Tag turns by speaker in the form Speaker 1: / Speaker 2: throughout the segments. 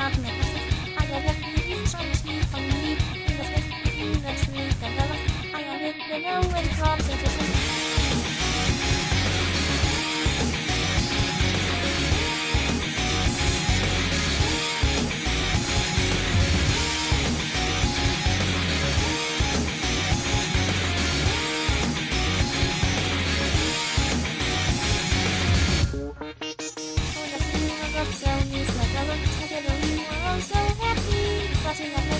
Speaker 1: żadnych a ja wielki mistrzem śmiechom mi i rozwiązki lecz mi ten a ja biegnę pełen krocy, 下期。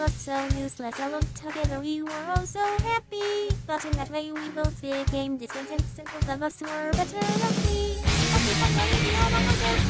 Speaker 1: was so useless alone together. We were all so happy. But in that way we both became distant and both of us were better happy all of us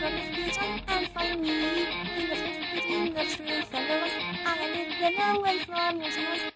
Speaker 1: When and find me, he was beauty in the truth, and the rest I live them away from your smiles.